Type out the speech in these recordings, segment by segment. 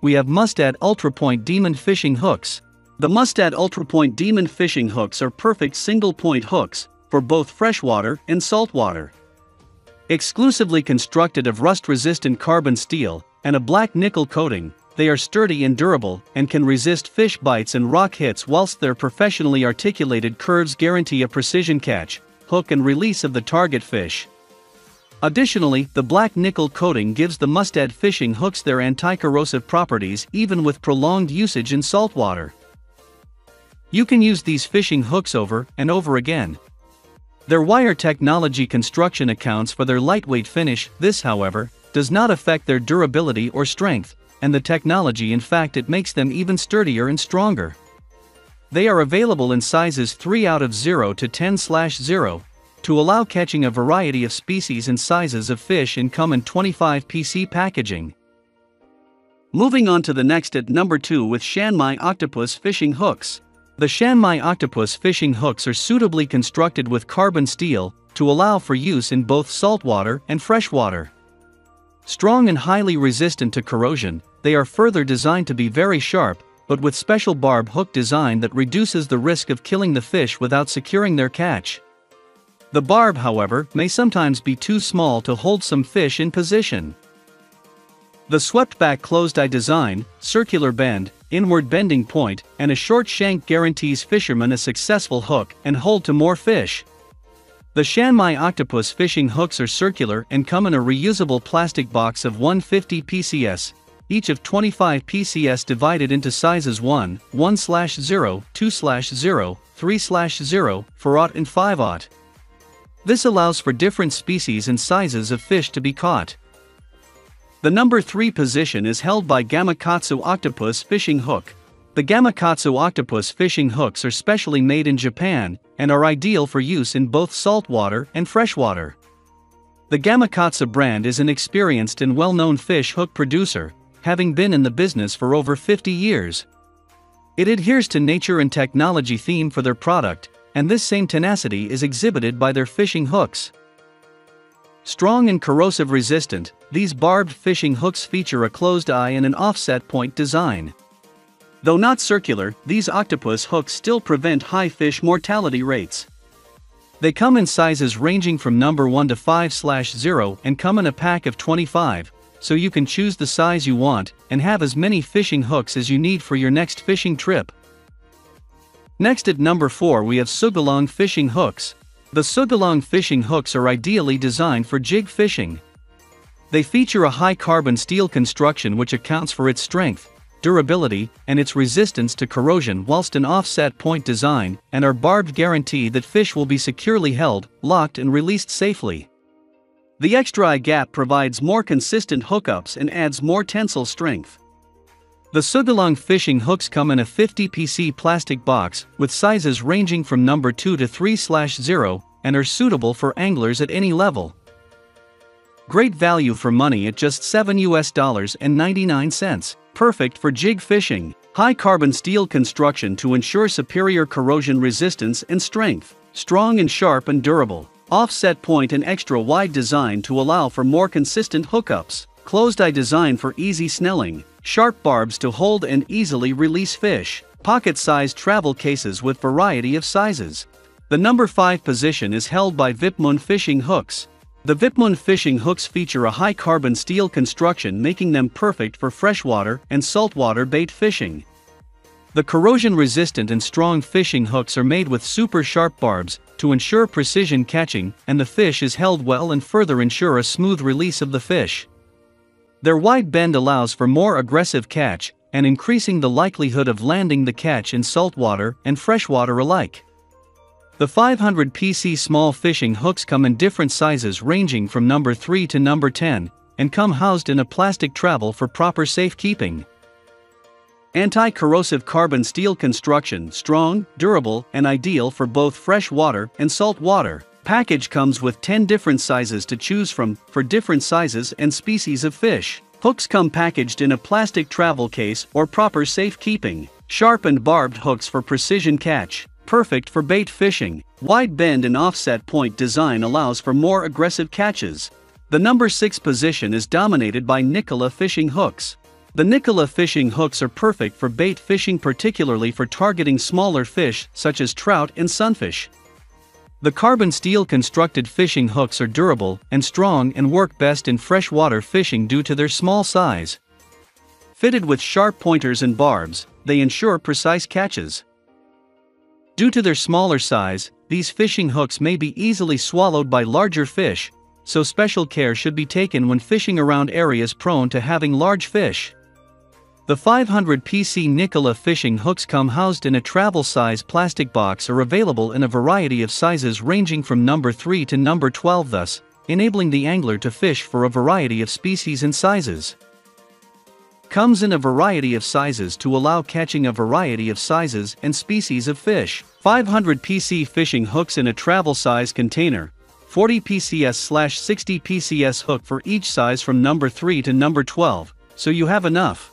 we have Mustad Ultrapoint Demon Fishing Hooks. The Mustad Ultrapoint Demon Fishing Hooks are perfect single point hooks for both freshwater and saltwater. Exclusively constructed of rust resistant carbon steel and a black nickel coating, they are sturdy and durable and can resist fish bites and rock hits, whilst their professionally articulated curves guarantee a precision catch, hook, and release of the target fish. Additionally, the black nickel coating gives the Mustad fishing hooks their anti-corrosive properties even with prolonged usage in saltwater. You can use these fishing hooks over and over again. Their wire technology construction accounts for their lightweight finish, this however, does not affect their durability or strength, and the technology in fact it makes them even sturdier and stronger. They are available in sizes 3 out of 0 to 10/0, to allow catching a variety of species and sizes of fish in 25 PC packaging. Moving on to the next at number 2 with Shanmai Octopus Fishing Hooks. The Shanmai Octopus fishing hooks are suitably constructed with carbon steel to allow for use in both saltwater and freshwater. Strong and highly resistant to corrosion, they are further designed to be very sharp, but with special barb hook design that reduces the risk of killing the fish without securing their catch. The barb, however, may sometimes be too small to hold some fish in position. The swept-back closed-eye design, circular bend, inward bending point, and a short shank guarantees fishermen a successful hook and hold to more fish. The Shanmai octopus fishing hooks are circular and come in a reusable plastic box of 150 PCS, each of 25 PCS divided into sizes 1, 1/0, 2/0, 3/0, 4 and 5 this allows for different species and sizes of fish to be caught. The number 3 position is held by Gamakatsu Octopus Fishing Hook. The Gamakatsu Octopus fishing hooks are specially made in Japan and are ideal for use in both saltwater and freshwater. The Gamakatsu brand is an experienced and well known fish hook producer, having been in the business for over 50 years. It adheres to nature and technology theme for their product and this same tenacity is exhibited by their fishing hooks. Strong and corrosive resistant, these barbed fishing hooks feature a closed eye and an offset point design. Though not circular, these octopus hooks still prevent high fish mortality rates. They come in sizes ranging from number 1 to five slash zero, and come in a pack of 25, so you can choose the size you want and have as many fishing hooks as you need for your next fishing trip. Next at number 4 we have Sougayilang fishing hooks. The Sougayilang fishing hooks are ideally designed for jig fishing. They feature a high carbon steel construction which accounts for its strength, durability, and its resistance to corrosion whilst an offset point design and are barbed guarantee that fish will be securely held, locked and released safely. The extra gap provides more consistent hookups and adds more tensile strength. The Sougayilang fishing hooks come in a 50 PC plastic box with sizes ranging from number 2 to 3/0 and are suitable for anglers at any level. Great value for money at just 7 US dollars and 99 cents. Perfect for jig fishing. High carbon steel construction to ensure superior corrosion resistance and strength. Strong and sharp and durable. Offset point and extra wide design to allow for more consistent hookups. Closed eye design for easy snelling sharp barbs to hold and easily release fish, pocket-sized travel cases with variety of sizes. The number 5 position is held by Vipmoon fishing hooks. The Vipmoon fishing hooks feature a high carbon steel construction making them perfect for freshwater and saltwater bait fishing. The corrosion resistant and strong fishing hooks are made with super sharp barbs to ensure precision catching and the fish is held well and further ensure a smooth release of the fish. Their wide bend allows for more aggressive catch and increasing the likelihood of landing the catch in saltwater and freshwater alike. The 500 PC small fishing hooks come in different sizes ranging from number 3 to number 10 and come housed in a plastic travel for proper safekeeping. Anti-corrosive carbon steel construction, strong, durable, and ideal for both fresh water and salt water. Package comes with 10 different sizes to choose from for different sizes and species of fish. Hooks come packaged in a plastic travel case or proper safekeeping. Sharp and barbed hooks for precision catch, perfect for bait fishing. Wide bend and offset point design allows for more aggressive catches. The number 6 position is dominated by Nykkola fishing hooks. The Nykkola fishing hooks are perfect for bait fishing particularly for targeting smaller fish such as trout and sunfish. The carbon steel constructed fishing hooks are durable and strong and work best in freshwater fishing due to their small size. Fitted with sharp pointers and barbs, they ensure precise catches. Due to their smaller size, these fishing hooks may be easily swallowed by larger fish, so special care should be taken when fishing around areas prone to having large fish. The 500 PC Nykkola fishing hooks come housed in a travel size plastic box are available in a variety of sizes ranging from number 3 to number 12 thus, enabling the angler to fish for a variety of species and sizes. Comes in a variety of sizes to allow catching a variety of sizes and species of fish. 500 PC fishing hooks in a travel size container, 40 PCS 60 PCS hook for each size from number 3 to number 12, so you have enough.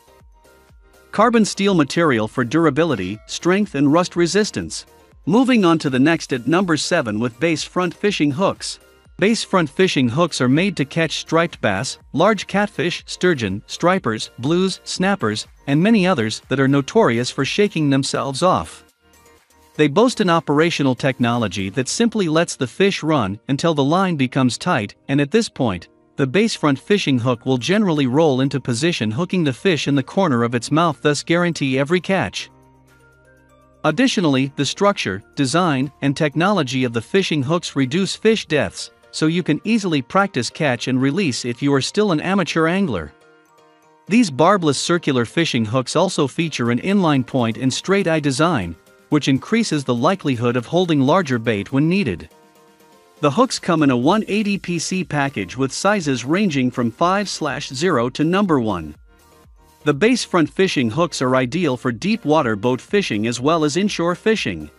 Carbon steel material for durability, strength and rust resistance. Moving on to the next at number 7 with Bass Front fishing hooks. Bass Front fishing hooks are made to catch striped bass, large catfish, sturgeon, stripers, blues, snappers, and many others that are notorious for shaking themselves off. They boast an operational technology that simply lets the fish run until the line becomes tight, and at this point, the Bass Front fishing hook will generally roll into position hooking the fish in the corner of its mouth thus guarantee every catch. Additionally, the structure, design, and technology of the fishing hooks reduce fish deaths, so you can easily practice catch and release if you are still an amateur angler. These barbless circular fishing hooks also feature an inline point and straight eye design, which increases the likelihood of holding larger bait when needed. The hooks come in a 180 PC package with sizes ranging from 5/0 to number 1. The Bass Front fishing hooks are ideal for deep water boat fishing as well as inshore fishing.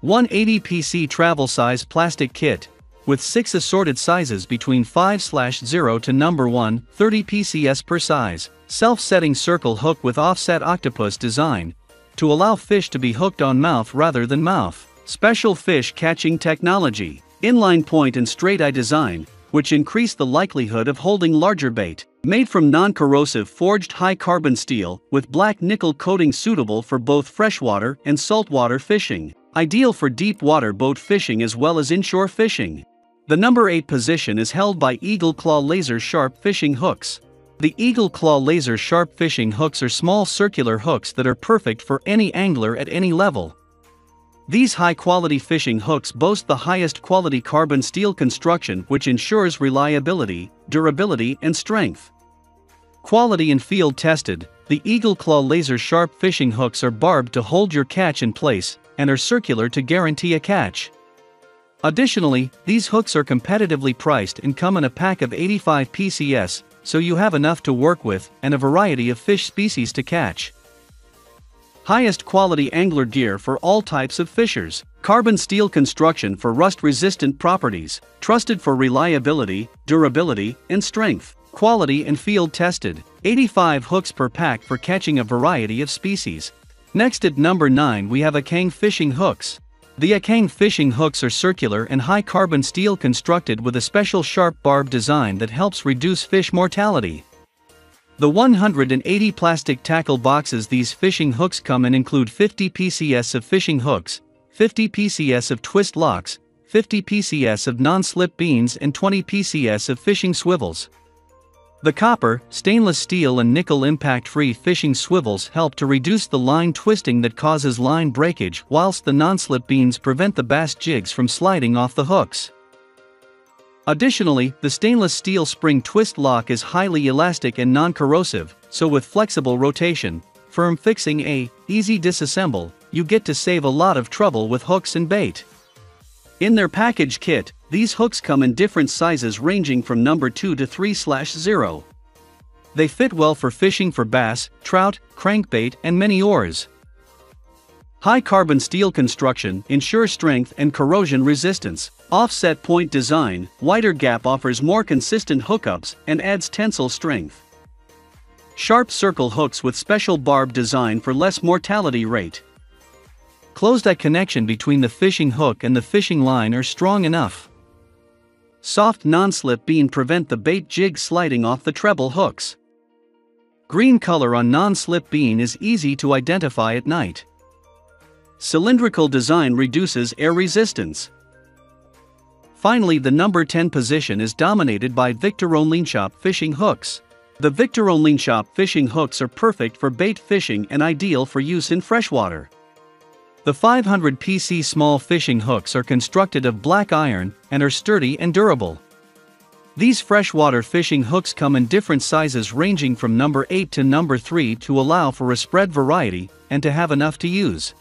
180 PC travel size plastic kit, with 6 assorted sizes between 5/0 to number 1, 30 PCS per size, self-setting circle hook with offset octopus design, to allow fish to be hooked on mouth rather than mouth. Special fish catching technology, inline point and straight eye design, which increase the likelihood of holding larger bait. Made from non-corrosive forged high-carbon steel with black nickel coating suitable for both freshwater and saltwater fishing. Ideal for deep water boat fishing as well as inshore fishing. The number 8 position is held by Eagle Claw Lazer Sharp Fishing Hooks. The Eagle Claw Lazer Sharp Fishing Hooks are small circular hooks that are perfect for any angler at any level. These high-quality fishing hooks boast the highest quality carbon steel construction which ensures reliability, durability and strength. Quality and field tested, the Eagle Claw Lazer Sharp Fishing Hooks are barbed to hold your catch in place and are circular to guarantee a catch. Additionally, these hooks are competitively priced and come in a pack of 85 PCS, so you have enough to work with and a variety of fish species to catch. Highest quality angler gear for all types of fishers. Carbon steel construction for rust-resistant properties, trusted for reliability, durability, and strength. Quality and field tested. 85 hooks per pack for catching a variety of species. Next at number 9 we have Erchang fishing hooks. The Erchang fishing hooks are circular and high carbon steel constructed with a special sharp barb design that helps reduce fish mortality. The 180 plastic tackle boxes these fishing hooks come in include 50 PCS of fishing hooks, 50 PCS of twist locks, 50 PCS of non-slip beans and 20 PCS of fishing swivels. The copper, stainless steel and nickel impact-free fishing swivels help to reduce the line twisting that causes line breakage whilst the non-slip beans prevent the bass jigs from sliding off the hooks. Additionally, the stainless steel spring twist lock is highly elastic and non-corrosive, so with flexible rotation, firm fixing a, easy disassemble, you get to save a lot of trouble with hooks and bait. In their package kit, these hooks come in different sizes ranging from number 2 to three slash zero. They fit well for fishing for bass, trout, crankbait, and many oars. High carbon steel construction ensures strength and corrosion resistance. Offset point design, wider gap offers more consistent hookups and adds tensile strength. Sharp circle hooks with special barb design for less mortality rate. Closed-eye connection between the fishing hook and the fishing line are strong enough. Soft non-slip beam prevent the bait jig sliding off the treble hooks. Green color on non-slip beam is easy to identify at night. Cylindrical design reduces air resistance. Finally the number 10 position is dominated by Victor Shop fishing hooks. The Victor Shop fishing hooks are perfect for bait fishing and ideal for use in freshwater. The 500 PC small fishing hooks are constructed of black iron and are sturdy and durable. These freshwater fishing hooks come in different sizes ranging from number 8 to number 3 to allow for a spread variety and to have enough to use.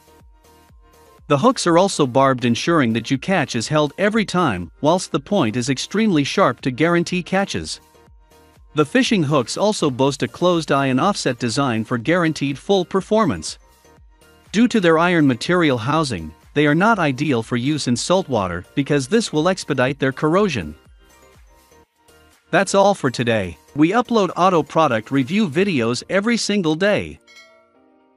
The hooks are also barbed ensuring that you catch is held every time, whilst the point is extremely sharp to guarantee catches. The fishing hooks also boast a closed eye and offset design for guaranteed full performance. Due to their iron material housing, they are not ideal for use in saltwater because this will expedite their corrosion. That's all for today. We upload auto product review videos every single day.